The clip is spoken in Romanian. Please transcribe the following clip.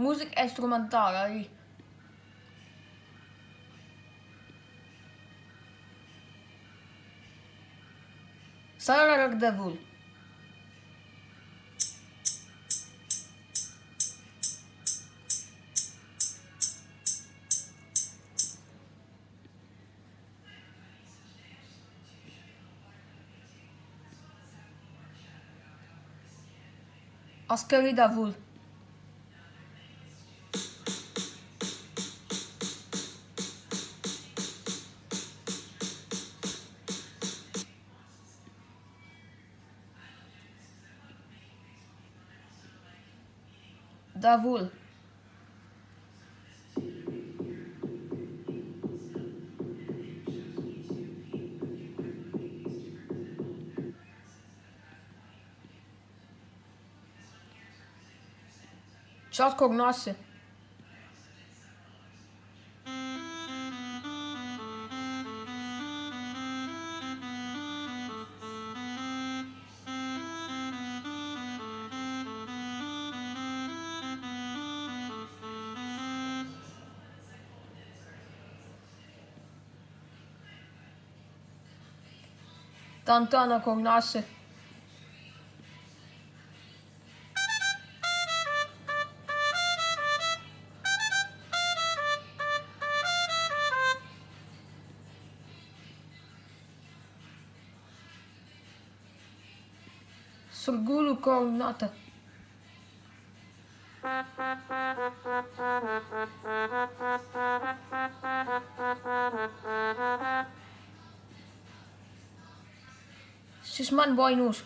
Música instrumental aí. Sarah Devil. Askeri Davul. Davul. Ciao T'Antono cognosce sul gulu con nota. Xisman, buhay news.